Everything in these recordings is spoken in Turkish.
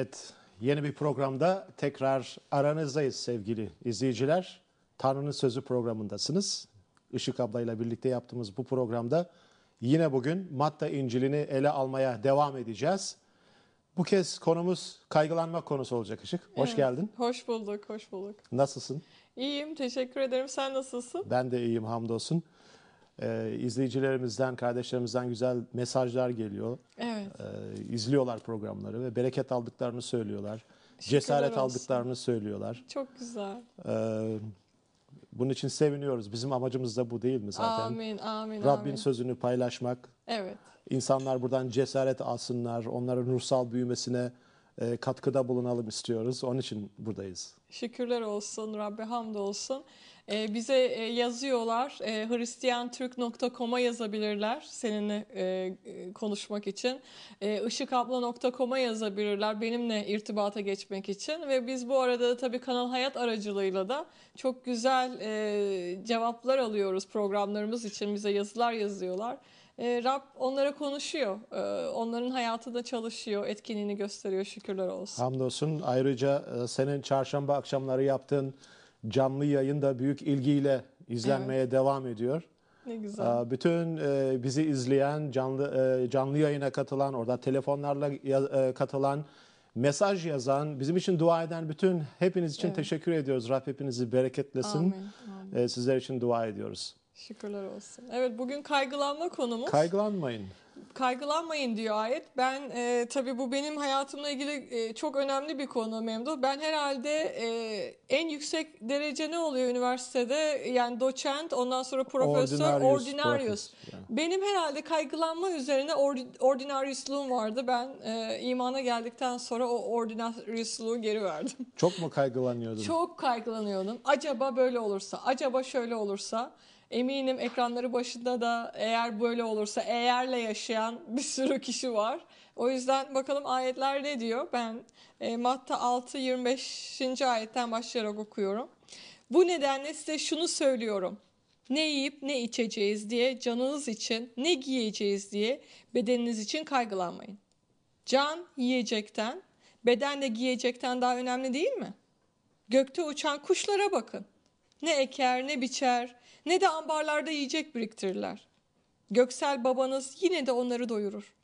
Evet, yeni bir programda tekrar aranızdayız sevgili izleyiciler. Tanrı'nın Sözü programındasınız. Işık ablayla birlikte yaptığımız bu programda yine bugün Matta İncil'ini ele almaya devam edeceğiz. Bu kez konumuz kaygılanma konusu olacak Işık. Hoş Evet. geldin. Hoş bulduk, hoş bulduk. Nasılsın? İyiyim, teşekkür ederim. Sen nasılsın? Ben de iyiyim hamdolsun. Ee, izleyicilerimizden, kardeşlerimizden güzel mesajlar geliyor. Evet, Ee, izliyorlar programları ve bereket aldıklarını söylüyorlar. Cesaret olsun. aldıklarını söylüyorlar. çok güzel. Ee, bunun için seviniyoruz. Bizim amacımız da bu değil mi zaten? Amin, amin, Rabbin amin. sözünü paylaşmak, Evet, insanlar buradan cesaret alsınlar, onların ruhsal büyümesine e, katkıda bulunalım istiyoruz. Onun için buradayız. şükürler olsun, Rabbe hamdolsun. Ee, bize e, yazıyorlar, e, hristiyanturk.com'a yazabilirler seninle e, e, konuşmak için. E, ışıkabla.com'a yazabilirler benimle irtibata geçmek için. Ve biz bu arada da tabii Kanal Hayat aracılığıyla da çok güzel e, cevaplar alıyoruz programlarımız için. Bize yazılar yazıyorlar. E, Rab onlara konuşuyor. E, onların hayatı da çalışıyor, etkinliğini gösteriyor şükürler olsun. Hamdolsun. Ayrıca e, senin çarşamba akşamları yaptığın canlı yayın da büyük ilgiyle izlenmeye devam ediyor. Ne güzel. Ee, Bütün e, bizi izleyen, canlı e, canlı yayına katılan, orada telefonlarla e, katılan, mesaj yazan, bizim için dua eden bütün hepiniz için Evet. teşekkür ediyoruz. Rab hepinizi bereketlesin. Amin. amin. Sizler için dua ediyoruz. Şükürler olsun. Evet bugün kaygılanma konumuz. Kaygılanmayın. Kaygılanmayın diyor ayet. Ben e, tabii bu benim hayatımla ilgili e, çok önemli bir konu Memduh. Ben herhalde e, en yüksek derece ne oluyor üniversitede? Yani doçent, ondan sonra profesör, Ordinarius, ordinarius. yani. Benim herhalde kaygılanma üzerine ordi- ordinariusluğum vardı. Ben e, imana geldikten sonra o ordinariusluğu geri verdim. Çok mu kaygılanıyordun? Çok kaygılanıyordum. Acaba böyle olursa, acaba şöyle olursa. Eminim ekranları başında da eğer böyle olursa, eğerle yaşayan bir sürü kişi var. O yüzden bakalım ayetler ne diyor? Ben e, Matta 6 25. ayetten başlayarak okuyorum. Bu nedenle size şunu söylüyorum. Ne yiyip ne içeceğiz diye canınız için, ne giyeceğiz diye bedeniniz için kaygılanmayın. Can yiyecekten, beden de giyecekten daha önemli değil mi? Gökte uçan kuşlara bakın. Ne eker ne biçer ne de ambarlarda yiyecek biriktirirler. Göksel babanız yine de onları doyurur.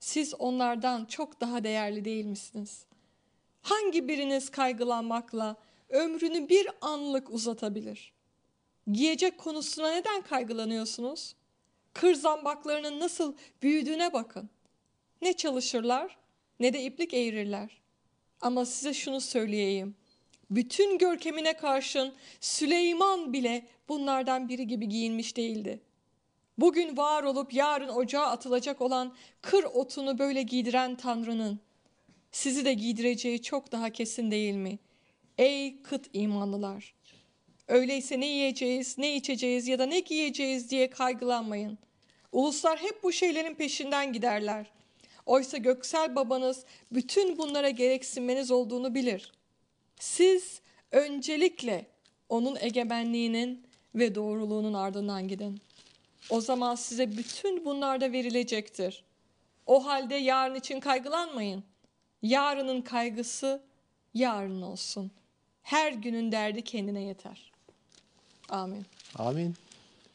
Siz onlardan çok daha değerli değil misiniz? Hangi biriniz kaygılanmakla ömrünü bir anlık uzatabilir? Giyecek konusuna neden kaygılanıyorsunuz? Kır zambaklarının nasıl büyüdüğüne bakın. Ne çalışırlar ne de iplik eğirirler. Ama size şunu söyleyeyim. Bütün görkemine karşın Süleyman bile bunlardan biri gibi giyinmiş değildi. Bugün var olup yarın ocağa atılacak olan kır otunu böyle giydiren Tanrı'nın sizi de giydireceği çok daha kesin değil mi? Ey kıt imanlılar! Öyleyse ne yiyeceğiz, ne içeceğiz ya da ne giyeceğiz diye kaygılanmayın. Uluslar hep bu şeylerin peşinden giderler. Oysa göksel babanız bütün bunlara gereksinmeniz olduğunu bilir. Siz öncelikle onun egemenliğinin ve doğruluğunun ardından gidin. O zaman size bütün bunlar da verilecektir. O halde yarın için kaygılanmayın. Yarının kaygısı yarın olsun. Her günün derdi kendine yeter. Amin. Amin.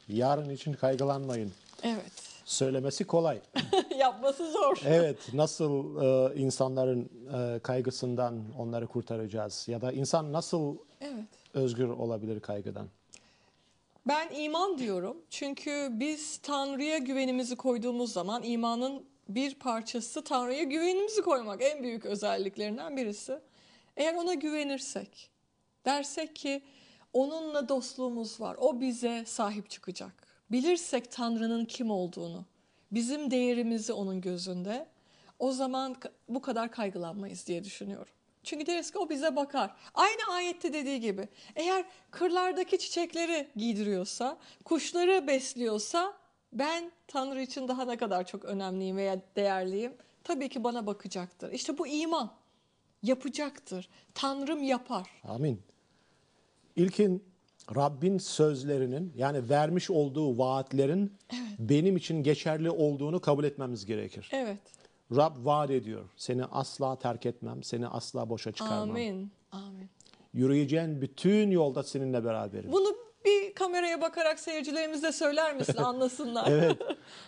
Yarın için kaygılanmayın. Evet. Söylemesi kolay. Yapması zor. Evet, nasıl e, insanların e, kaygısından onları kurtaracağız? Ya da insan nasıl Evet. özgür olabilir kaygıdan? Ben iman diyorum. Çünkü biz Tanrı'ya güvenimizi koyduğumuz zaman imanın bir parçası Tanrı'ya güvenimizi koymak. En büyük özelliklerinden birisi. Eğer ona güvenirsek, dersek ki onunla dostluğumuz var. O bize sahip çıkacak. Bilirsek Tanrı'nın kim olduğunu, bizim değerimizi onun gözünde, o zaman bu kadar kaygılanmayız diye düşünüyorum. Çünkü deriz ki o bize bakar. Aynı ayette dediği gibi. Eğer kırlardaki çiçekleri giydiriyorsa, kuşları besliyorsa ben Tanrı için daha ne kadar çok önemliyim veya değerliyim. Tabii ki bana bakacaktır. İşte bu iman. Yapacaktır. Tanrım yapar. Amin. İlkin Rabbin sözlerinin yani vermiş olduğu vaatlerin benim için geçerli olduğunu kabul etmemiz gerekir. Evet. Rab vaat ediyor. Seni asla terk etmem, seni asla boşa çıkarmam. Amin. Amin. Yürüyeceğin bütün yolda seninle beraberim. Bunu bir kameraya bakarak seyircilerimize söyler misin anlasınlar? Evet.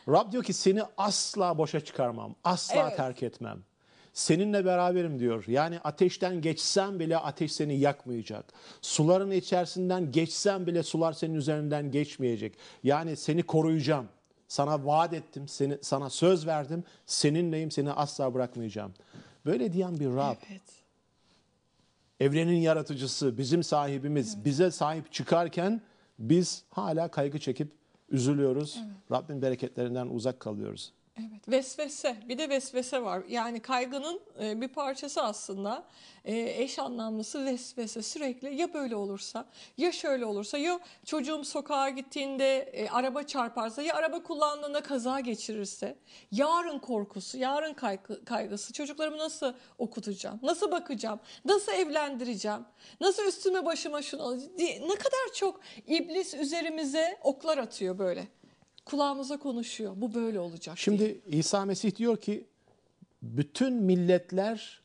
Rab diyor ki seni asla boşa çıkarmam. Asla Evet. terk etmem. Seninle beraberim diyor. Yani ateşten geçsem bile ateş seni yakmayacak. Suların içerisinden geçsem bile sular senin üzerinden geçmeyecek. Yani seni koruyacağım. Sana vaat ettim, seni sana söz verdim. Seninleyim, seni asla bırakmayacağım. Böyle diyen bir Rab, Evet. evrenin yaratıcısı, bizim sahibimiz bize sahip çıkarken biz hala kaygı çekip üzülüyoruz. Rabbin bereketlerinden uzak kalıyoruz. Evet, vesvese. Bir de vesvese var. Yani kaygının e, bir parçası aslında. E, eş anlamlısı vesvese. Sürekli ya böyle olursa, ya şöyle olursa, ya çocuğum sokağa gittiğinde e, araba çarparsa, ya araba kullandığında kaza geçirirse, yarın korkusu, yarın kaygı, kaygısı. Çocuklarımı nasıl okutacağım, nasıl bakacağım, nasıl evlendireceğim, nasıl üstüme başıma şunu alacağım ne kadar çok iblis üzerimize oklar atıyor böyle. Kulağımıza konuşuyor. Bu böyle olacak. diye. Şimdi İsa Mesih diyor ki bütün milletler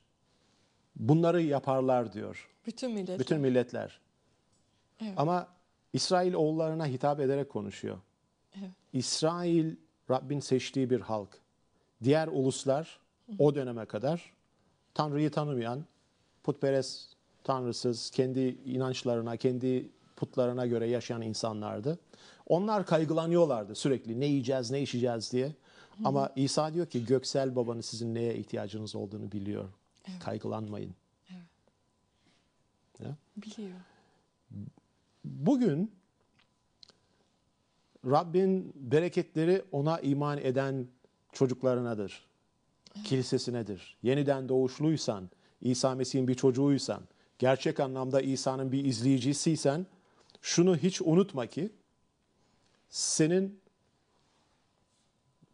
bunları yaparlar diyor. Bütün millet. Bütün milletler. Evet. Ama İsrail oğullarına hitap ederek konuşuyor. Evet. İsrail Rabbin seçtiği bir halk. Diğer uluslar o döneme kadar Tanrı'yı tanımayan, putperest, tanrısız, kendi inançlarına, kendi putlarına göre yaşayan insanlardı. Onlar kaygılanıyorlardı sürekli ne yiyeceğiz, ne içeceğiz diye. Ama İsa diyor ki göksel babanız sizin neye ihtiyacınız olduğunu biliyor. Kaygılanmayın. Ya. Biliyor. Bugün Rabbin bereketleri ona iman eden çocuklarınadır. Kilisesinedir. Yeniden doğuşluysan, İsa Mesih'in bir çocuğuysan, gerçek anlamda İsa'nın bir izleyicisiysen şunu hiç unutma ki senin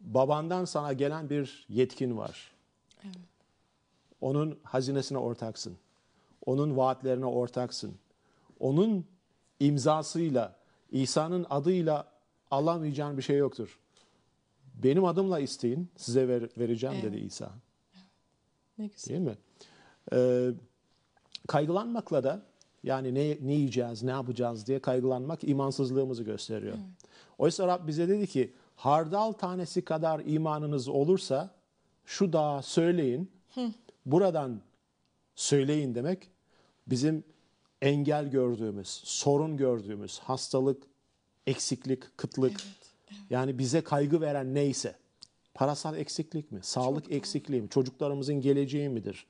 babandan sana gelen bir yetkin var. Onun hazinesine ortaksın. Onun vaatlerine ortaksın. Onun imzasıyla, İsa'nın adıyla alamayacağın bir şey yoktur. Benim adımla isteyin, size ver- vereceğim Evet. dedi İsa. Ne güzel. Değil mi? Ee, kaygılanmakla da yani ne, ne yiyeceğiz, ne yapacağız diye kaygılanmak imansızlığımızı gösteriyor. Oysa Rab bize dedi ki hardal tanesi kadar imanınız olursa şu dağa söyleyin, buradan söyleyin demek bizim engel gördüğümüz, sorun gördüğümüz, hastalık, eksiklik, kıtlık. Yani bize kaygı veren neyse. Parasal eksiklik mi, sağlık eksikliği mi, çocuklarımızın geleceği midir,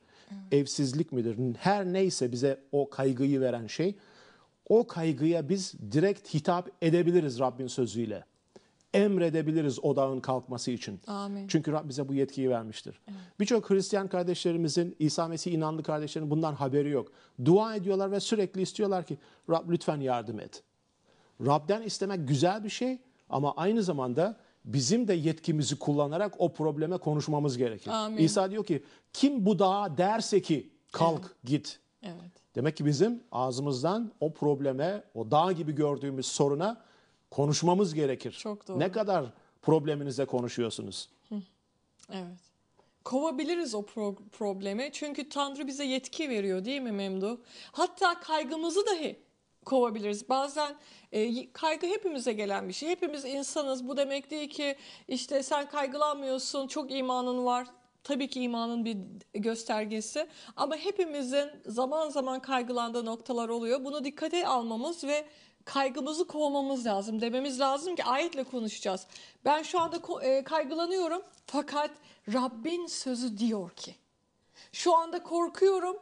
evsizlik midir, her neyse bize o kaygıyı veren şey o kaygıya biz direkt hitap edebiliriz Rabbin sözüyle. Emredebiliriz o dağın kalkması için. Amin. Çünkü Rab bize bu yetkiyi vermiştir. Birçok Hristiyan kardeşlerimizin, İsa Mesih inanlı kardeşlerin bundan haberi yok. Dua ediyorlar ve sürekli istiyorlar ki Rab lütfen yardım et. Rab'den istemek güzel bir şey ama aynı zamanda bizim de yetkimizi kullanarak o probleme konuşmamız gerekir. Amin. İsa diyor ki kim bu dağa derse ki kalk git. Evet. Demek ki bizim ağzımızdan o probleme, o dağ gibi gördüğümüz soruna konuşmamız gerekir. Çok doğru. Ne kadar probleminize konuşuyorsunuz? Evet. Kovabiliriz o pro- problemi. Çünkü Tanrı bize yetki veriyor değil mi Memdu? Hatta kaygımızı dahi kovabiliriz. Bazen e, kaygı hepimize gelen bir şey. Hepimiz insanız. Bu demek değil ki işte sen kaygılanmıyorsun, çok imanın var. Tabii ki imanın bir göstergesi ama hepimizin zaman zaman kaygılandığı noktalar oluyor. Bunu dikkate almamız ve kaygımızı kovmamız lazım. Dememiz lazım ki ayetle konuşacağız. Ben şu anda e, kaygılanıyorum fakat Rabbin sözü diyor ki. Şu anda korkuyorum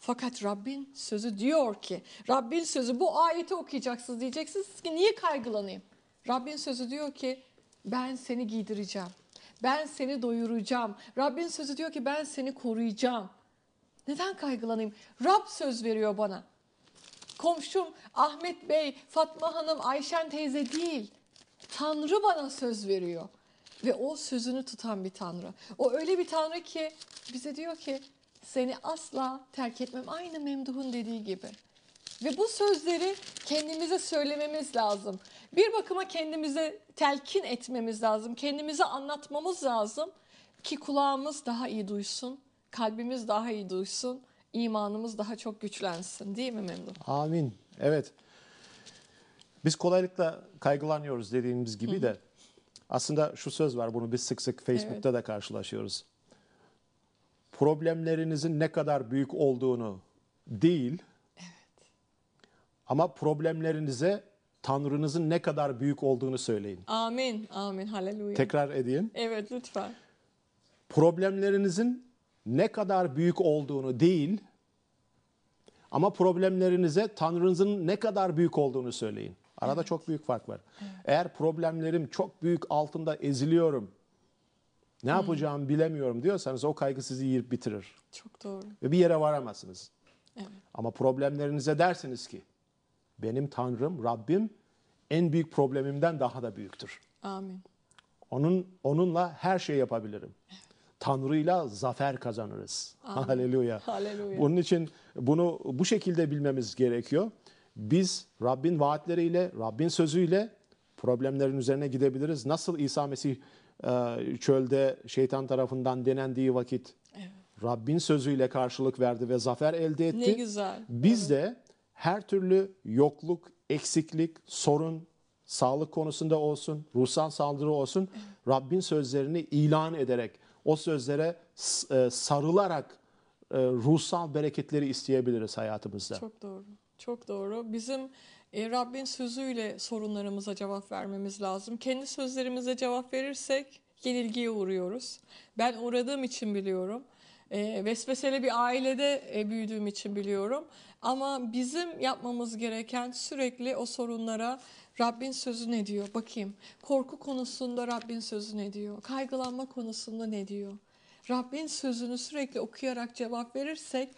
fakat Rabbin sözü diyor ki. Rabbin sözü bu ayeti okuyacaksınız diyeceksiniz ki niye kaygılanayım? Rabbin sözü diyor ki ben seni giydireceğim. Ben seni doyuracağım. Rabbin sözü diyor ki ben seni koruyacağım. Neden kaygılanayım? Rab söz veriyor bana. Komşum Ahmet Bey, Fatma Hanım, Ayşen teyze değil. Tanrı bana söz veriyor. Ve o sözünü tutan bir Tanrı. O öyle bir Tanrı ki bize diyor ki seni asla terk etmem. Aynı Memduh'un dediği gibi. Ve bu sözleri kendimize söylememiz lazım. Bir bakıma kendimize telkin etmemiz lazım. Kendimize anlatmamız lazım. Ki kulağımız daha iyi duysun, kalbimiz daha iyi duysun, imanımız daha çok güçlensin. Değil mi Memduh? Amin. Evet. Biz kolaylıkla kaygılanıyoruz dediğimiz gibi de aslında şu söz var bunu biz sık sık Facebook'ta da karşılaşıyoruz. Problemlerinizin ne kadar büyük olduğunu değil ama problemlerinize Tanrınızın ne kadar büyük olduğunu söyleyin. Amin, amin, haleluya. Tekrar edeyim. Evet lütfen. Problemlerinizin ne kadar büyük olduğunu değil ama problemlerinize Tanrınızın ne kadar büyük olduğunu söyleyin. Arada çok büyük fark var. Eğer problemlerim çok büyük altında eziliyorum, ne yapacağımı bilemiyorum diyorsanız o kaygı sizi yiyip bitirir. Çok doğru. Ve bir yere varamazsınız. Evet. Ama problemlerinize dersiniz ki benim Tanrım, Rabbim en büyük problemimden daha da büyüktür. Amin. Onun onunla her şey yapabilirim. Tanrı'yla zafer kazanırız. Haleluya. Haleluya. Bunun için bunu bu şekilde bilmemiz gerekiyor. Biz Rabbin vaatleriyle, Rabbin sözüyle problemlerin üzerine gidebiliriz. Nasıl İsa Mesih e, çölde şeytan tarafından denendiği vakit Rabbin sözüyle karşılık verdi ve zafer elde etti. Ne güzel. Biz de her türlü yokluk, eksiklik, sorun, sağlık konusunda olsun, ruhsal saldırı olsun, Rabbin sözlerini ilan ederek, o sözlere e, sarılarak e, ruhsal bereketleri isteyebiliriz hayatımızda. Çok doğru. Çok doğru. Bizim e, Rabbin sözüyle sorunlarımıza cevap vermemiz lazım. Kendi sözlerimize cevap verirsek yenilgiye uğruyoruz. Ben uğradığım için biliyorum. E, vesveseli bir ailede e, büyüdüğüm için biliyorum. Ama bizim yapmamız gereken sürekli o sorunlara Rabbin sözü ne diyor? Bakayım. Korku konusunda Rabbin sözü ne diyor? Kaygılanma konusunda ne diyor? Rabbin sözünü sürekli okuyarak cevap verirsek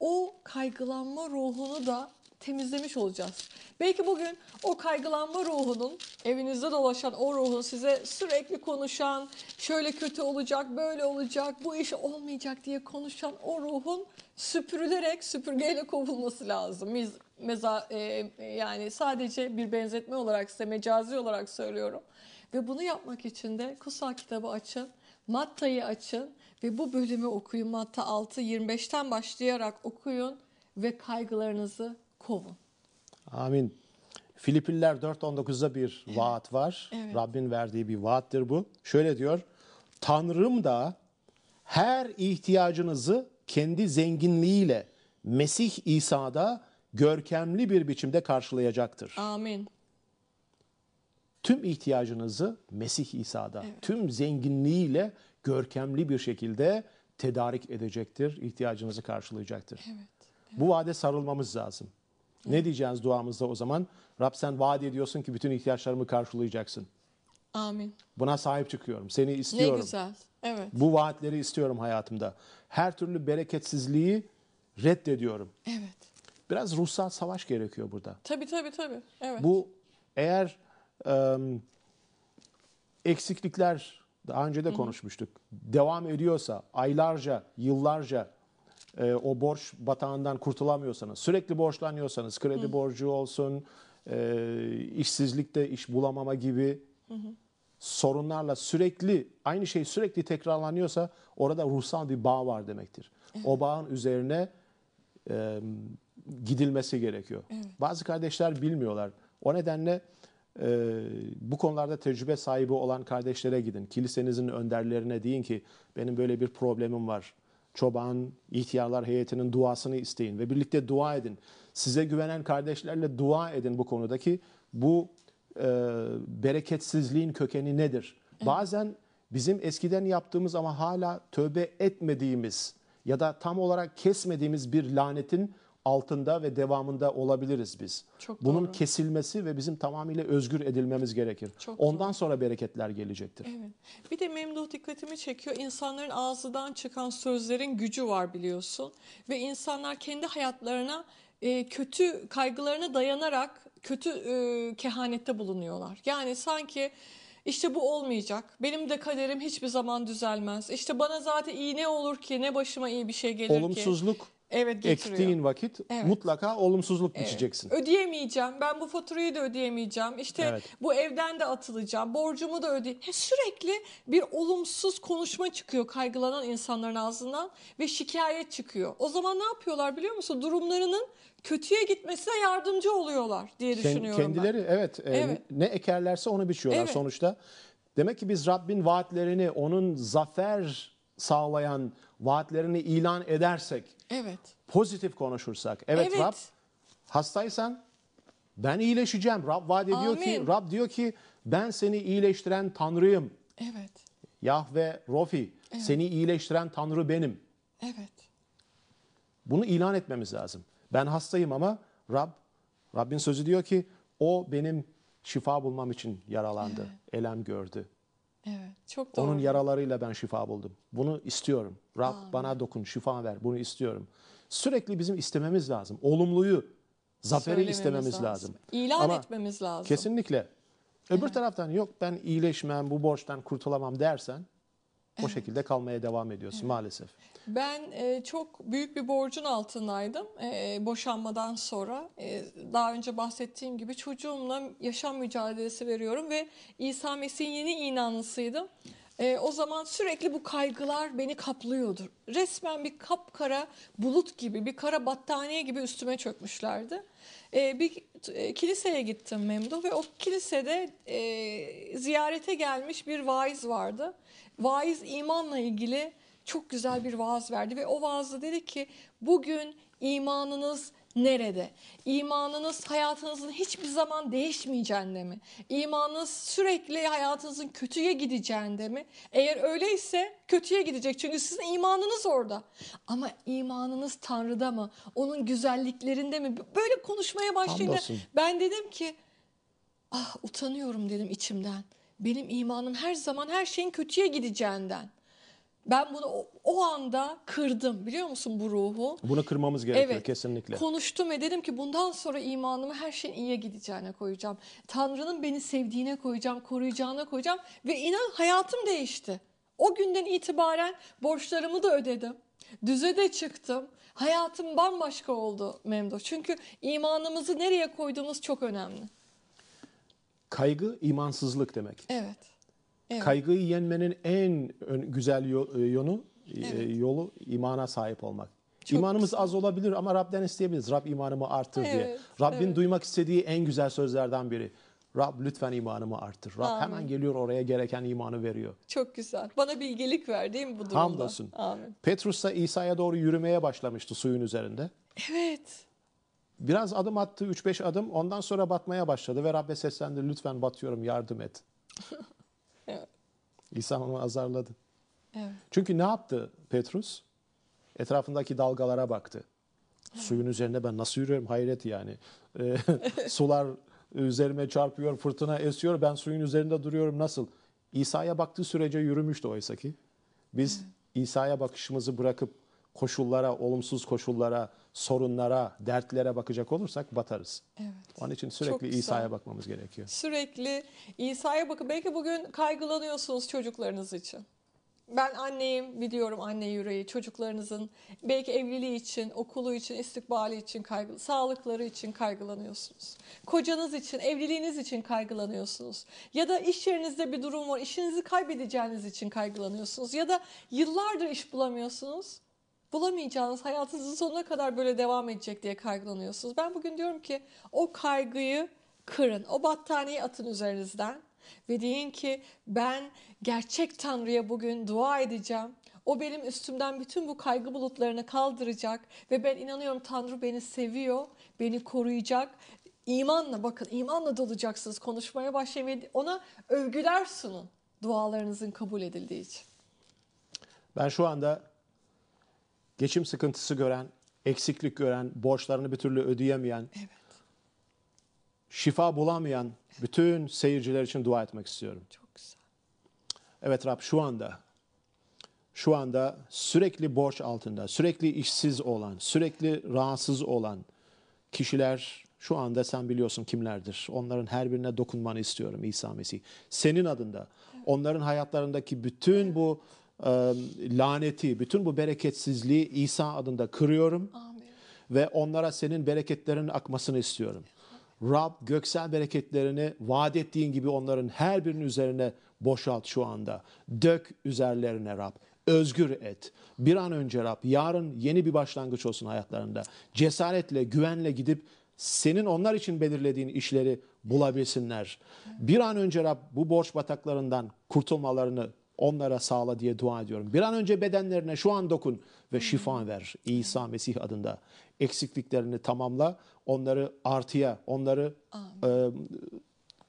o kaygılanma ruhunu da temizlemiş olacağız. Belki bugün o kaygılanma ruhunun evinizde dolaşan o ruhun size sürekli konuşan, şöyle kötü olacak, böyle olacak, bu iş olmayacak diye konuşan o ruhun süpürülerek süpürgeyle kovulması lazım. Biz meza, e, e, yani sadece bir benzetme olarak size mecazi olarak söylüyorum. Ve bunu yapmak için de kutsal kitabı açın, Matta'yı açın ve bu bölümü okuyun. Matta 6 25'ten başlayarak okuyun ve kaygılarınızı kovun. Amin. Filipiller 4.19'da bir vaat var. Evet. Rabbin verdiği bir vaattir bu. Şöyle diyor. Tanrım da her ihtiyacınızı kendi zenginliğiyle Mesih İsa'da görkemli bir biçimde karşılayacaktır. Amin. Tüm ihtiyacınızı Mesih İsa'da, tüm zenginliğiyle görkemli bir şekilde tedarik edecektir, ihtiyacınızı karşılayacaktır. Evet. Bu vaade sarılmamız lazım. Ne diyeceğiz duamızda o zaman? Rab sen vaat ediyorsun ki bütün ihtiyaçlarımı karşılayacaksın. Amin. Buna sahip çıkıyorum. Seni Ne istiyorum. güzel. Evet. Bu vaatleri istiyorum hayatımda. Her türlü bereketsizliği reddediyorum. Evet. Biraz ruhsal savaş gerekiyor burada. Tabii tabii tabii. Evet. Bu eğer em, eksiklikler daha önce de konuşmuştuk. Devam ediyorsa aylarca, yıllarca e, o borç batağından kurtulamıyorsanız, sürekli borçlanıyorsanız, kredi borcu olsun, e, işsizlikte iş bulamama gibi sorunlarla sürekli aynı şey sürekli tekrarlanıyorsa orada ruhsal bir bağ var demektir. O bağın üzerine e, gidilmesi gerekiyor. Bazı kardeşler bilmiyorlar. O nedenle e, bu konularda tecrübe sahibi olan kardeşlere gidin. Kilisenizin önderlerine deyin ki benim böyle bir problemim var. Çoban, ihtiyarlar heyetinin duasını isteyin ve birlikte dua edin. Size güvenen kardeşlerle dua edin bu konudaki bu e, bereketsizliğin kökeni nedir? Bazen bizim eskiden yaptığımız ama hala tövbe etmediğimiz ya da tam olarak kesmediğimiz bir lanetin altında ve devamında olabiliriz biz. Çok Bunun doğru. kesilmesi ve bizim tamamıyla özgür edilmemiz gerekir. Çok Ondan sonra bereketler gelecektir. Evet. Bir de Memduh dikkatimi çekiyor. İnsanların ağzından çıkan sözlerin gücü var biliyorsun. Ve insanlar kendi hayatlarına e, kötü kaygılarına dayanarak kötü e, kehanette bulunuyorlar. Yani sanki işte bu olmayacak. Benim de kaderim hiçbir zaman düzelmez. İşte bana zaten iyi ne olur ki ne başıma iyi bir şey gelir ki. Olumsuzluk Evet getiriyor. ektiğin vakit Evet. mutlaka olumsuzluk biçeceksin. Ödeyemeyeceğim. Ben bu faturayı da ödeyemeyeceğim. İşte Evet. bu evden de atılacağım. Borcumu da öde. He, Sürekli bir olumsuz konuşma çıkıyor kaygılanan insanların ağzından ve şikayet çıkıyor. O zaman ne yapıyorlar biliyor musun? Durumlarının kötüye gitmesine yardımcı oluyorlar diye düşünüyorum Kendileri evet, e, Evet. ne ekerlerse onu biçiyorlar Evet. sonuçta. Demek ki biz Rabbin vaatlerini, onun zafer sağlayan vaatlerini ilan edersek. Evet. pozitif konuşursak. Evet, Evet. Rab hastaysan ben iyileşeceğim. Rab vaat ediyor ki, Amin. Rab diyor ki ben seni iyileştiren Tanrıyım. Evet. Yahve Rofi, seni iyileştiren Tanrı benim. Evet. Bunu ilan etmemiz lazım. Ben hastayım ama Rab, Rabbin sözü diyor ki o benim şifa bulmam için yaralandı, elem gördü. Evet. Çok doğru. Onun yaralarıyla ben şifa buldum. Bunu istiyorum. Rab bana dokun, şifa ver. Bunu istiyorum. Sürekli bizim istememiz lazım. Olumluyu, zaferi Söylememiz istememiz lazım. İlan Ama etmemiz lazım. Kesinlikle. Öbür taraftan yok ben iyileşmem, bu borçtan kurtulamam dersen o şekilde kalmaya devam ediyorsun maalesef. Ben e, çok büyük bir borcun altındaydım e, boşanmadan sonra. E, daha önce bahsettiğim gibi çocuğumla yaşam mücadelesi veriyorum ve İsa Mesih'in yeni inanlısıydım. E, o zaman sürekli bu kaygılar beni kaplıyordu. Resmen bir kapkara bulut gibi, bir kara battaniye gibi üstüme çökmüşlerdi. E, bir e, kiliseye gittim Memduh ve o kilisede e, ziyarete gelmiş bir vaiz vardı. Vaiz imanla ilgili çok güzel bir vaaz verdi ve o vaazda dedi ki bugün imanınız nerede? İmanınız hayatınızın hiçbir zaman değişmeyeceğinde mi? İmanınız sürekli hayatınızın kötüye gideceğinde mi? Eğer öyleyse kötüye gidecek çünkü sizin imanınız orada. Ama imanınız Tanrı'da mı? Onun güzelliklerinde mi? Böyle konuşmaya başlayınca ben dedim ki ah utanıyorum dedim içimden. Benim imanım her zaman her şeyin kötüye gideceğinden. Ben bunu o, o anda kırdım biliyor musun bu ruhu? Bunu kırmamız gerekiyor Evet. kesinlikle. Konuştum ve dedim ki bundan sonra imanımı her şeyin iyiye gideceğine koyacağım. Tanrı'nın beni sevdiğine koyacağım, koruyacağına koyacağım ve inan hayatım değişti. O günden itibaren borçlarımı da ödedim. Düze de çıktım. Hayatım bambaşka oldu Memduh. Çünkü imanımızı nereye koyduğumuz çok önemli. Kaygı imansızlık demek. Evet. Evet. Kaygıyı yenmenin en güzel e, yolu e, Evet. yolu imana sahip olmak. Çok İmanımız güzel. az olabilir ama Rab'den isteyebiliriz. Rab imanımı artır diye. Evet, Rabbin evet. duymak istediği en güzel sözlerden biri. Rab lütfen imanımı artır. Rab Amin. hemen geliyor oraya gereken imanı veriyor. Çok güzel. Bana bilgelik ver değil mi bu durumda? Hamdolsun. Amin. Petrus da İsa'ya doğru yürümeye başlamıştı suyun üzerinde. Evet. Biraz adım attı, 3-5 adım. Ondan sonra batmaya başladı ve Rabbe seslendi. Lütfen batıyorum, yardım et. Evet. İsa onu azarladı. Evet. Çünkü ne yaptı Petrus? Etrafındaki dalgalara baktı. Suyun üzerinde ben nasıl yürüyorum? Hayret yani. Ee, sular üzerime çarpıyor, fırtına esiyor. Ben suyun üzerinde duruyorum nasıl? İsa'ya baktığı sürece yürümüştü oysa ki. Biz İsa'ya bakışımızı bırakıp koşullara, olumsuz koşullara, sorunlara, dertlere bakacak olursak batarız. Evet. Onun için sürekli. İsa'ya bakmamız gerekiyor. Sürekli İsa'ya bakın. Belki bugün kaygılanıyorsunuz çocuklarınız için. Ben anneyim, biliyorum anne yüreği. Çocuklarınızın belki evliliği için, okulu için, istikbali için kaygı, sağlıkları için kaygılanıyorsunuz. Kocanız için, evliliğiniz için kaygılanıyorsunuz. Ya da iş yerinizde bir durum var, işinizi kaybedeceğiniz için kaygılanıyorsunuz. Ya da yıllardır iş bulamıyorsunuz. Bulamayacağınız hayatınızın sonuna kadar böyle devam edecek diye kaygılanıyorsunuz. Ben bugün diyorum ki o kaygıyı kırın. O battaniyeyi atın üzerinizden ve deyin ki ben gerçek Tanrı'ya bugün dua edeceğim. O benim üstümden bütün bu kaygı bulutlarını kaldıracak ve ben inanıyorum Tanrı beni seviyor, beni koruyacak. İmanla bakın imanla dolacaksınız konuşmaya başlayın ve ona övgüler sunun dualarınızın kabul edildiği için. Ben şu anda geçim sıkıntısı gören, eksiklik gören, borçlarını bir türlü ödeyemeyen, Evet. şifa bulamayan bütün seyirciler için dua etmek istiyorum. Çok güzel. Evet Rab şu anda şu anda sürekli borç altında, sürekli işsiz olan, sürekli rahatsız olan kişiler şu anda sen biliyorsun kimlerdir. Onların her birine dokunmanı istiyorum İsa Mesih. Senin adında onların hayatlarındaki bütün bu laneti, bütün bu bereketsizliği İsa adında kırıyorum Amin. ve onlara senin bereketlerin akmasını istiyorum. Rab göksel bereketlerini vaat ettiğin gibi onların her birinin üzerine boşalt şu anda. Dök üzerlerine Rab. Özgür et. Bir an önce Rab yarın yeni bir başlangıç olsun hayatlarında. Cesaretle, güvenle gidip senin onlar için belirlediğin işleri bulabilsinler. Bir an önce Rab bu borç bataklarından kurtulmalarını onlara sağla diye dua ediyorum. Bir an önce bedenlerine şu an dokun ve şifa ver İsa Mesih adında. Eksikliklerini tamamla, onları artıya, onları e,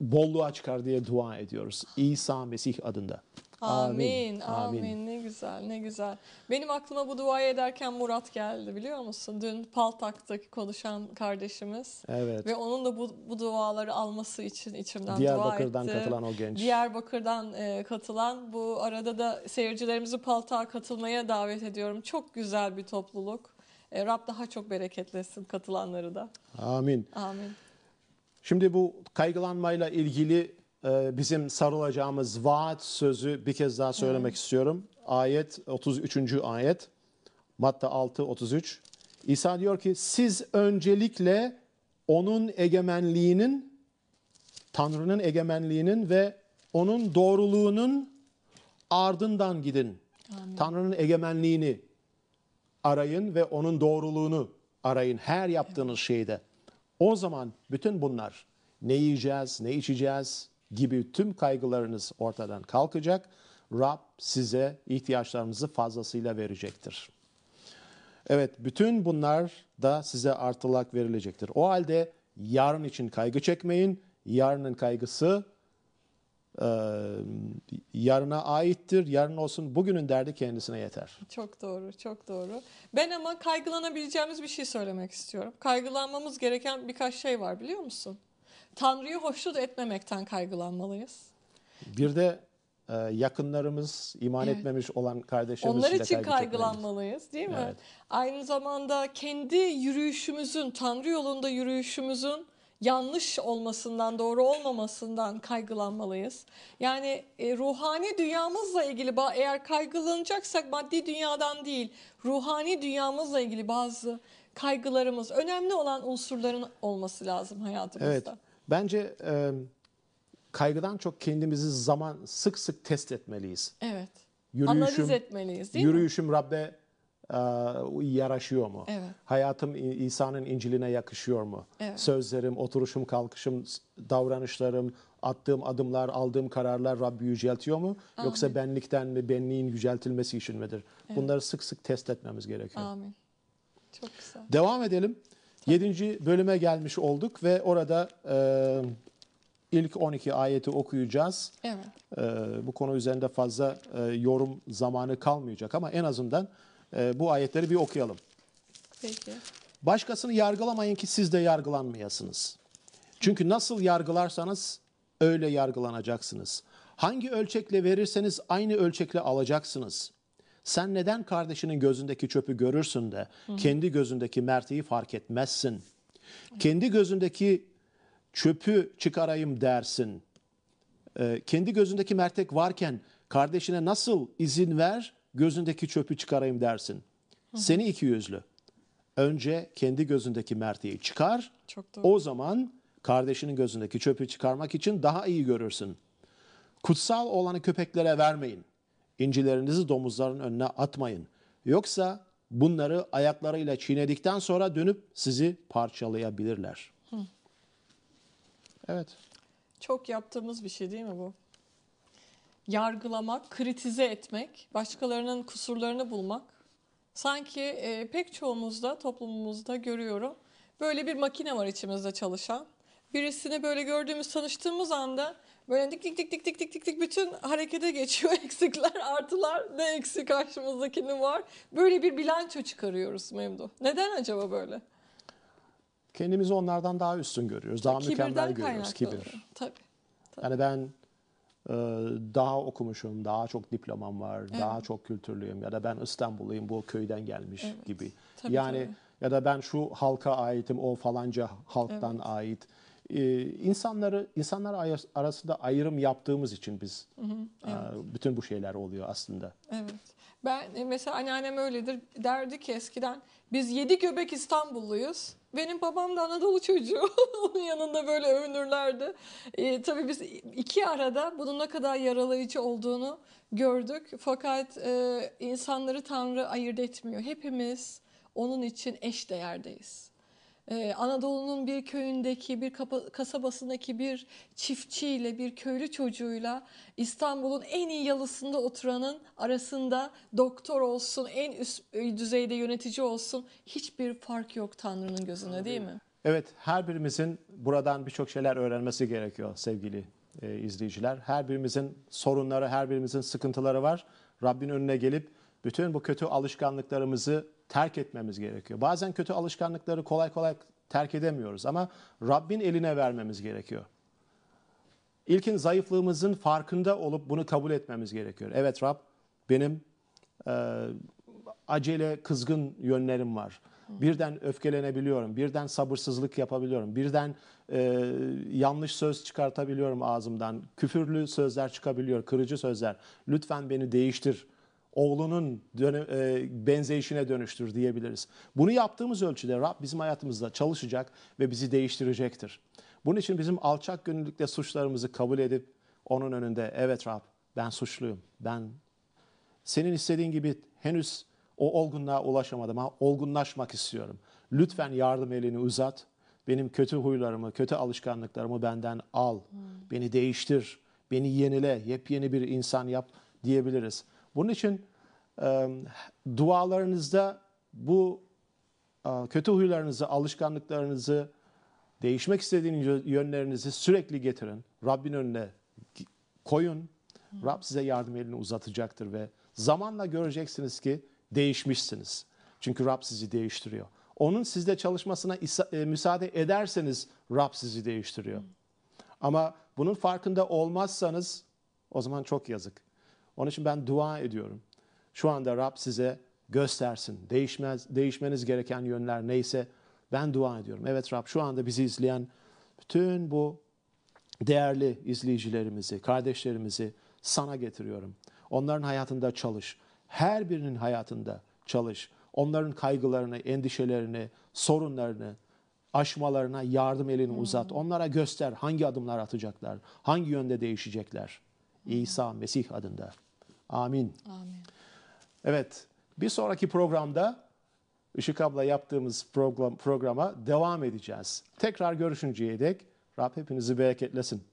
bolluğa çıkar diye dua ediyoruz. İsa Mesih adında. Amin, amin. Ne güzel, ne güzel. Benim aklıma bu duayı ederken Murat geldi biliyor musun? Dün Paltak'taki konuşan kardeşimiz. Evet. Ve onun da bu, bu duaları alması için içimden dua Diyarbakır'dan etti. katılan o genç. Diyarbakır'dan e, katılan. Bu arada da seyircilerimizi Paltak'a katılmaya davet ediyorum. Çok güzel bir topluluk. E, Rab daha çok bereketlesin katılanları da. Amin. Amin. Şimdi bu kaygılanmayla ilgili bizim sarılacağımız vaat sözü bir kez daha söylemek istiyorum. Ayet 33. ayet. Matta 6 33. İsa diyor ki siz öncelikle onun egemenliğinin Tanrı'nın egemenliğinin ve onun doğruluğunun ardından gidin. Tanrı'nın egemenliğini arayın ve onun doğruluğunu arayın her yaptığınız şeyde. O zaman bütün bunlar ne yiyeceğiz, ne içeceğiz gibi tüm kaygılarınız ortadan kalkacak. Rab size ihtiyaçlarınızı fazlasıyla verecektir. Evet, bütün bunlar da size artılak verilecektir. O halde yarın için kaygı çekmeyin. Yarının kaygısı e, yarına aittir. Yarın olsun bugünün derdi kendisine yeter. Çok doğru, çok doğru. Ben ama kaygılanabileceğimiz bir şey söylemek istiyorum. Kaygılanmamız gereken birkaç şey var biliyor musun? Tanrı'yı hoşnut etmemekten kaygılanmalıyız. Bir de e, yakınlarımız, iman Evet. etmemiş olan kardeşlerimiz Onlar için kaygılanmalıyız değil mi? Evet. Aynı zamanda kendi yürüyüşümüzün, Tanrı yolunda yürüyüşümüzün yanlış olmasından, doğru olmamasından kaygılanmalıyız. Yani e, ruhani dünyamızla ilgili eğer kaygılanacaksak maddi dünyadan değil, ruhani dünyamızla ilgili bazı kaygılarımız, önemli olan unsurların olması lazım hayatımızda. Evet. Bence e, kaygıdan çok kendimizi zaman sık sık test etmeliyiz. Evet. Yürüyüşüm, Analiz etmeliyiz değil mi? yürüyüşüm Rabbe e, yaraşıyor mu? Evet. Hayatım İsa'nın İncil'ine yakışıyor mu? Evet. Sözlerim, oturuşum, kalkışım, davranışlarım, attığım adımlar, aldığım kararlar Rabbi yüceltiyor mu? Yoksa benlikten mi, benliğin yüceltilmesi için midir? Bunları sık sık test etmemiz gerekiyor. Amin. Çok güzel. Devam edelim. Yedinci bölüme gelmiş olduk ve orada e, ilk 12 ayeti okuyacağız. Evet. E, bu konu üzerinde fazla e, yorum zamanı kalmayacak ama en azından e, bu ayetleri bir okuyalım. Peki. Başkasını yargılamayın ki siz de yargılanmayasınız. Çünkü nasıl yargılarsanız öyle yargılanacaksınız. Hangi ölçekle verirseniz aynı ölçekle alacaksınız. Sen neden kardeşinin gözündeki çöpü görürsün de kendi gözündeki merteği fark etmezsin? Kendi gözündeki çöpü çıkarayım dersin. Ee, kendi gözündeki mertek varken kardeşine nasıl izin ver gözündeki çöpü çıkarayım dersin? Seni iki yüzlü. Önce kendi gözündeki merteği çıkar. Çok doğru. O zaman kardeşinin gözündeki çöpü çıkarmak için daha iyi görürsün. Kutsal olanı köpeklere vermeyin. İncilerinizi domuzların önüne atmayın. Yoksa bunları ayaklarıyla çiğnedikten sonra dönüp sizi parçalayabilirler. Evet. Çok yaptığımız bir şey değil mi bu? Yargılamak, kritize etmek, başkalarının kusurlarını bulmak. Sanki e, pek çoğumuzda, toplumumuzda görüyorum. Böyle bir makine var içimizde çalışan. Birisini böyle gördüğümüz, tanıştığımız anda böyle dik dik dik dik dik dik dik dik bütün harekete geçiyor. Eksikler, artılar, ne eksik karşımızdakinin var. Böyle bir bilanço çıkarıyoruz Memduh. Neden acaba böyle? Kendimizi onlardan daha üstün görüyoruz. Daha mükemmel Kibirden görüyoruz. kaynaklanıyor. Kibir. Tabii. Yani ben e, daha okumuşum, daha çok diplomam var, daha çok kültürlüyüm ya da ben İstanbulluyum, bu köyden gelmiş Evet. gibi. Tabii, yani tabii. ya da ben şu halka aitim, o falanca halktan ait. E, insanları insanlar arasında ayrım yaptığımız için biz e, bütün bu şeyler oluyor aslında. Evet. Ben e, mesela anneannem öyledir. Derdi ki eskiden biz yedi göbek İstanbulluyuz. Benim babam da Anadolu çocuğu. Onun yanında böyle övünürlerdi. E, tabii biz iki arada bunun ne kadar yaralayıcı olduğunu gördük. Fakat e, insanları Tanrı ayırt etmiyor. Hepimiz onun için eş değerdeyiz. Ee, Anadolu'nun bir köyündeki, bir kasabasındaki bir çiftçiyle, bir köylü çocuğuyla İstanbul'un en iyi yalısında oturanın arasında doktor olsun, en üst düzeyde yönetici olsun hiçbir fark yok Tanrı'nın gözünde değil mi? Evet, her birimizin buradan birçok şeyler öğrenmesi gerekiyor sevgili e, izleyiciler. Her birimizin sorunları, her birimizin sıkıntıları var. Rabbin önüne gelip bütün bu kötü alışkanlıklarımızı terk etmemiz gerekiyor. Bazen kötü alışkanlıkları kolay kolay terk edemiyoruz ama Rabbin eline vermemiz gerekiyor. İlkin zayıflığımızın farkında olup bunu kabul etmemiz gerekiyor. Evet Rab, benim e, acele kızgın yönlerim var. Birden öfkelenebiliyorum, birden sabırsızlık yapabiliyorum, birden e, yanlış söz çıkartabiliyorum ağzımdan, küfürlü sözler çıkabiliyor, kırıcı sözler. Lütfen beni değiştir, oğlunun döne, e, benzeyişine dönüştür diyebiliriz. Bunu yaptığımız ölçüde Rab bizim hayatımızda çalışacak ve bizi değiştirecektir. Bunun için bizim alçak gönüllülükle suçlarımızı kabul edip onun önünde evet Rab ben suçluyum, ben senin istediğin gibi henüz o olgunluğa ulaşamadım ama olgunlaşmak istiyorum. Lütfen yardım elini uzat. Benim kötü huylarımı, kötü alışkanlıklarımı benden al. Beni değiştir. Beni yenile, yepyeni bir insan yap diyebiliriz. Bunun için e, dualarınızda bu e, kötü huylarınızı, alışkanlıklarınızı, değişmek istediğiniz yönlerinizi sürekli getirin. Rabbin önüne koyun. Rab size yardım elini uzatacaktır ve zamanla göreceksiniz ki değişmişsiniz. Çünkü Rab sizi değiştiriyor. Onun sizde çalışmasına müsaade ederseniz Rab sizi değiştiriyor. Ama bunun farkında olmazsanız o zaman çok yazık. Onun için ben dua ediyorum. Şu anda Rab size göstersin. Değişmez, değişmeniz gereken yönler neyse ben dua ediyorum. Evet Rab şu anda bizi izleyen bütün bu değerli izleyicilerimizi, kardeşlerimizi sana getiriyorum. Onların hayatında çalış. Her birinin hayatında çalış. Onların kaygılarını, endişelerini, sorunlarını aşmalarına yardım elini uzat. Onlara göster hangi adımlar atacaklar, hangi yönde değişecekler. İsa Mesih adında. Amin. Amin. Evet, bir sonraki programda Işık abla yaptığımız program, programa devam edeceğiz. Tekrar görüşünceye dek Rab hepinizi bereketlesin.